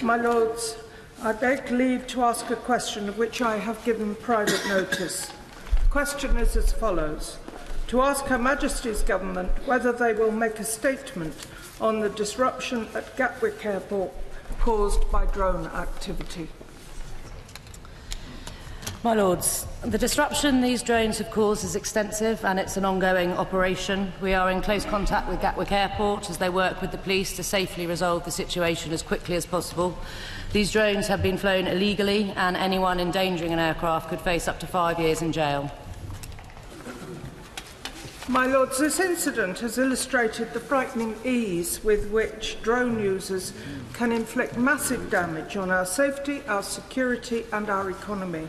My Lords, I beg leave to ask a question of which I have given private notice. The question is as follows. To ask Her Majesty's Government whether they will make a statement on the disruption at Gatwick Airport caused by drone activity. My Lords, the disruption these drones have caused is extensive and it's an ongoing operation. We are in close contact with Gatwick Airport as they work with the police to safely resolve the situation as quickly as possible. These drones have been flown illegally and anyone endangering an aircraft could face up to five years in jail. My Lords, this incident has illustrated the frightening ease with which drone users can inflict massive damage on our safety, our security and our economy.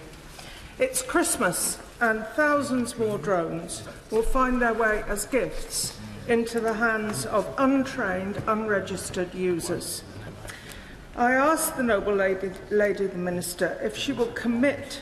It's Christmas, and thousands more drones will find their way as gifts into the hands of untrained, unregistered users. I asked the noble lady, lady the minister if she will commit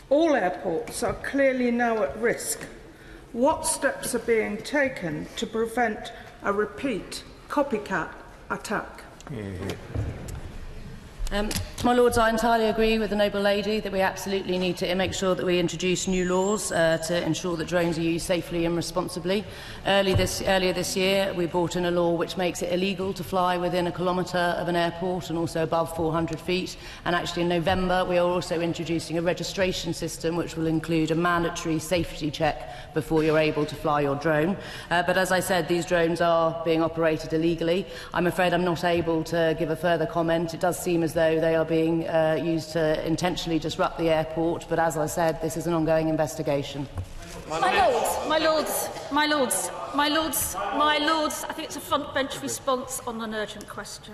all airports are clearly now at risk. What steps are being taken to prevent a repeat copycat attack? Yeah, yeah. um, My Lords, I entirely agree with the noble lady that we absolutely need to make sure that we introduce new laws uh, to ensure that drones are used safely and responsibly. Early this, earlier this year, we brought in a law which makes it illegal to fly within a kilometre of an airport and also above 400 feet. And actually in November, we are also introducing a registration system which will include a mandatory safety check before you're able to fly your drone. Uh, but as I said, these drones are being operated illegally. I'm afraid I'm not able to give a further comment. It does seem as though they are being being uh, used to intentionally disrupt the airport, but as I said, this is an ongoing investigation. My, lords, my lords, my lords, my lords, my lords, I think it's a front bench response on an urgent question.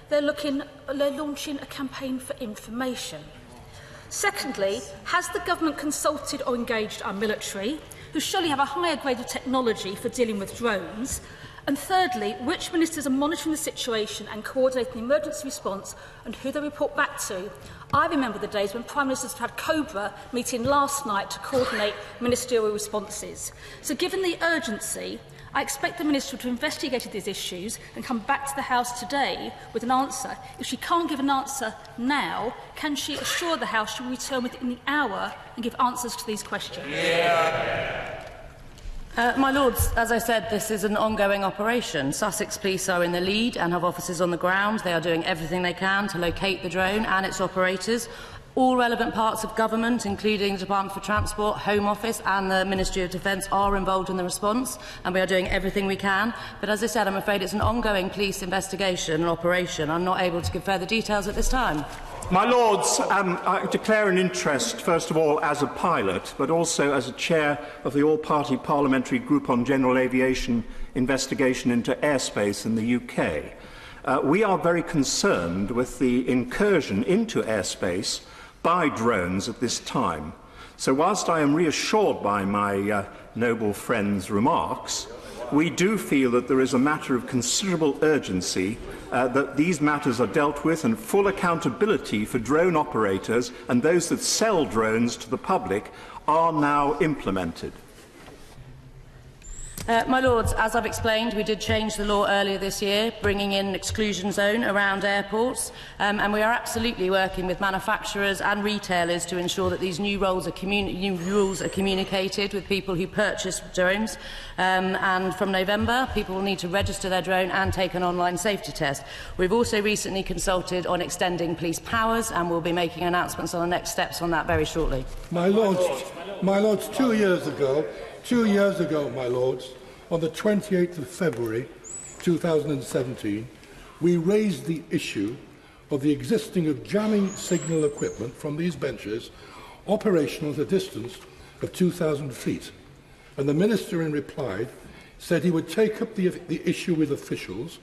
they're, looking, they're launching a campaign for information. Secondly, has the government consulted or engaged our military, who surely have a higher grade of technology for dealing with drones, And thirdly, which ministers are monitoring the situation and coordinating the emergency response and who they report back to? I remember the days when Prime Ministers had COBRA meeting last night to coordinate ministerial responses. So given the urgency, I expect the Minister to investigate these issues and come back to the House today with an answer. If she can't give an answer now, can she assure the House she will return within the hour and give answers to these questions? Yeah. Uh, my Lords, as I said, this is an ongoing operation. Sussex Police are in the lead and have officers on the ground. They are doing everything they can to locate the drone and its operators. All relevant parts of government, including the Department for Transport, Home Office and the Ministry of Defence, are involved in the response, and we are doing everything we can. But as I said, I'm afraid it's an ongoing police investigation and operation. I'm not able to give further details at this time. My Lords, um, I declare an interest, first of all, as a pilot, but also as a chair of the all-party parliamentary group on general aviation investigation into airspace in the UK. Uh, we are very concerned with the incursion into airspace by drones at this time. So, whilst I am reassured by my uh, noble friend's remarks, we do feel that there is a matter of considerable urgency uh, that these matters are dealt with and full accountability for drone operators and those that sell drones to the public are now implemented. Uh, my Lords, as I've explained, we did change the law earlier this year, bringing in an exclusion zone around airports, um, and we are absolutely working with manufacturers and retailers to ensure that these new, roles are new rules are communicated with people who purchase drones, um, and from November, people will need to register their drone and take an online safety test. We've also recently consulted on extending police powers, and we'll be making announcements on the next steps on that very shortly. My Lords, my Lords, two years ago, Two years ago, my lords, on the 28th of February 2017, we raised the issue of the existing of jamming signal equipment from these benches operational at a distance of 2,000 feet. And the minister, in reply, said he would take up the, the issue with officials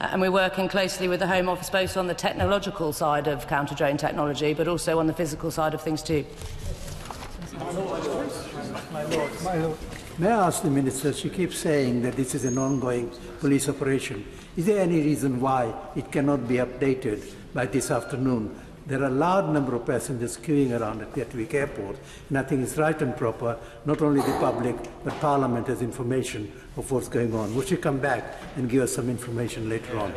uh, and we're working closely with the Home Office both on the technological side of counter-drone technology, but also on the physical side of things too. My my my May I ask the Minister, she keeps saying that this is an ongoing police operation. Is there any reason why it cannot be updated by this afternoon? There are a large number of passengers queuing around at Gatwick Airport, and I think it's right and proper, not only the public, but Parliament has information of what's going on. Would she come back and give us some information later on?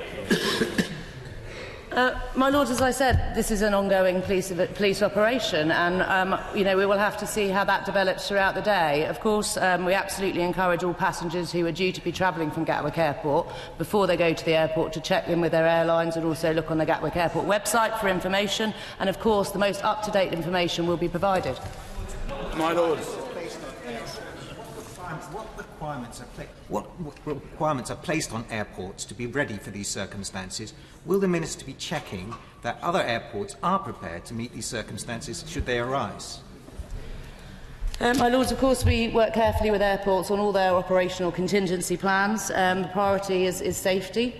Uh, my Lord, as I said, this is an ongoing police, police operation, and um, you know we will have to see how that develops throughout the day. Of course, um, we absolutely encourage all passengers who are due to be travelling from Gatwick Airport before they go to the airport to check in with their airlines and also look on the Gatwick Airport website for information. And of course, the most up-to-date information will be provided. My Lord requirements are, what requirements are placed on airports to be ready for these circumstances, will the Minister be checking that other airports are prepared to meet these circumstances should they arise? Um, my Lords, of course, we work carefully with airports on all their operational contingency plans. Um, the priority is, is safety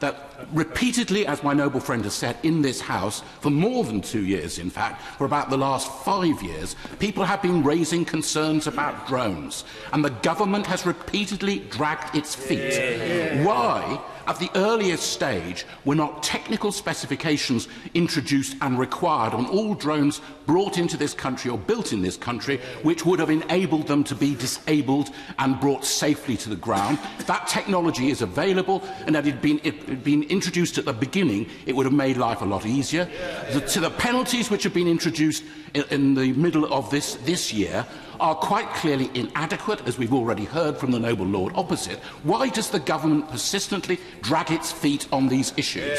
that repeatedly, as my noble friend has said, in this House, for more than two years, in fact, for about the last five years, people have been raising concerns about drones, and the government has repeatedly dragged its feet. Yeah, Why? At the earliest stage, were not technical specifications introduced and required on all drones brought into this country or built in this country, which would have enabled them to be disabled and brought safely to the ground. That technology is available, and had it been, it, it been introduced at the beginning, it would have made life a lot easier. The, to the penalties which have been introduced in, in the middle of this, this year, are quite clearly inadequate, as we've already heard from the noble lord opposite, why does the government persistently drag its feet on these issues?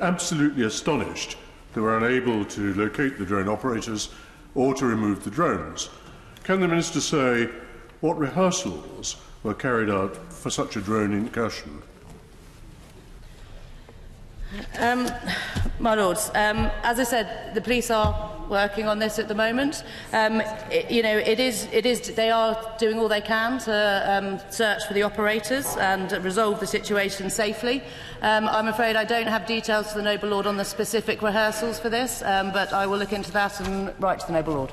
absolutely astonished that we're unable to locate the drone operators or to remove the drones. Can the Minister say what rehearsals were carried out for such a drone incursion? Um, my lords, um, as I said, the police are working on this at the moment. Um, it, you know, it is, it is, they are doing all they can to um, search for the operators and resolve the situation safely. Um, I'm afraid I don't have details for the Noble Lord on the specific rehearsals for this, um, but I will look into that and write to the Noble Lord.